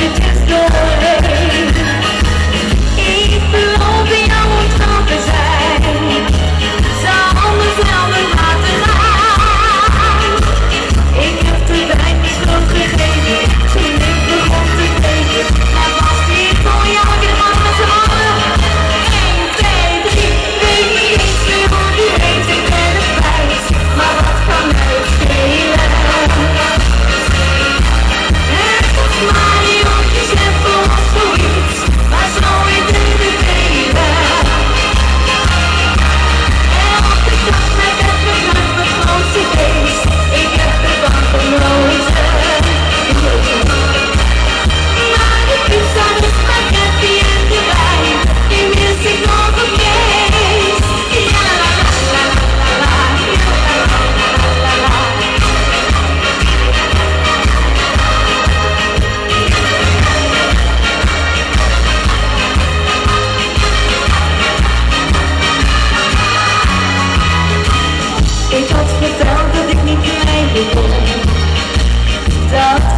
can. Ik had verteld dat ik niet mee wil. Dat